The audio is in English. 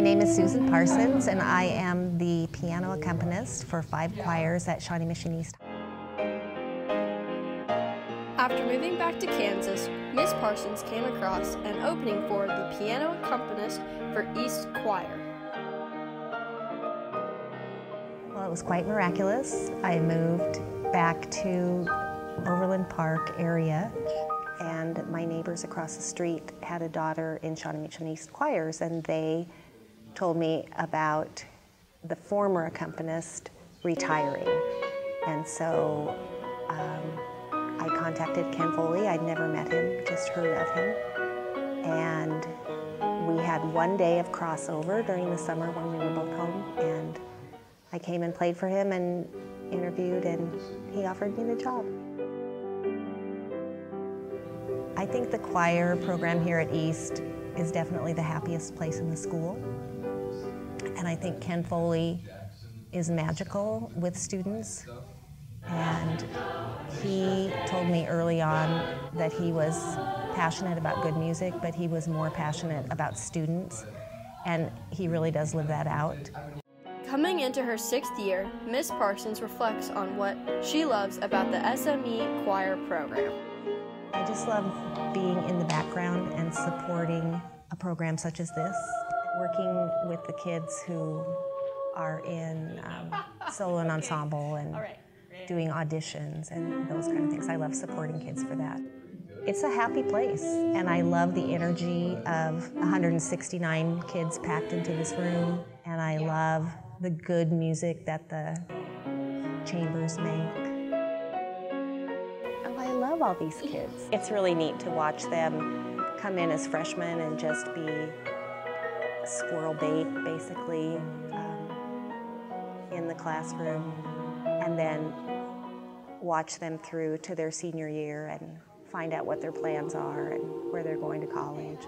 name is Susan Parsons, and I am the piano accompanist for five choirs at Shawnee Mission East. After moving back to Kansas, Miss Parsons came across an opening for the piano accompanist for East Choir. Well, it was quite miraculous. I moved back to Overland Park area and my neighbors across the street had a daughter in Shawnee Mission East choirs and they told me about the former accompanist retiring. And so um, I contacted Ken Foley. I'd never met him, just heard of him. And we had one day of crossover during the summer when we were both home. And I came and played for him and interviewed, and he offered me the job. I think the choir program here at East is definitely the happiest place in the school. And I think Ken Foley is magical with students. And he told me early on that he was passionate about good music, but he was more passionate about students. And he really does live that out. Coming into her sixth year, Miss Parsons reflects on what she loves about the SME choir program. I just love being in the background and supporting a program such as this, working with the kids who are in um, solo and ensemble and doing auditions and those kind of things. I love supporting kids for that. It's a happy place, and I love the energy of 169 kids packed into this room, and I love the good music that the chambers make. Oh, I love all these kids. It's really neat to watch them come in as freshmen and just be squirrel bait, basically, um, in the classroom, and then watch them through to their senior year and find out what their plans are and where they're going to college.